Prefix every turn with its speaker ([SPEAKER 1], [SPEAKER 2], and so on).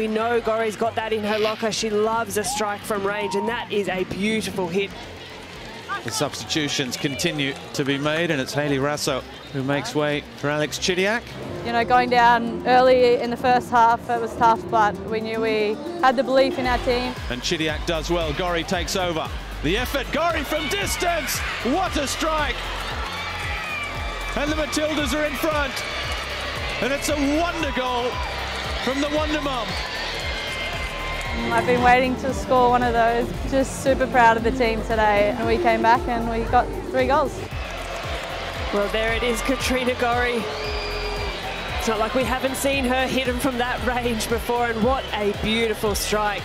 [SPEAKER 1] We know Gorry's got that in her locker. She loves a strike from range, and that is a beautiful hit.
[SPEAKER 2] The substitutions continue to be made, and it's Hayley Raso who makes way for Alex Chidiac.
[SPEAKER 3] You know, going down early in the first half, it was tough, but we knew we had the belief in our team.
[SPEAKER 2] And Chidiac does well. Gorry takes over. The effort, Gorry from distance. What a strike. And the Matildas are in front. And it's a wonder goal from the Wonder Mum.
[SPEAKER 3] I've been waiting to score one of those. Just super proud of the team today. And we came back and we got three goals.
[SPEAKER 1] Well, there it is, Katrina Gorry. It's not like we haven't seen her hit him from that range before, and what a beautiful strike.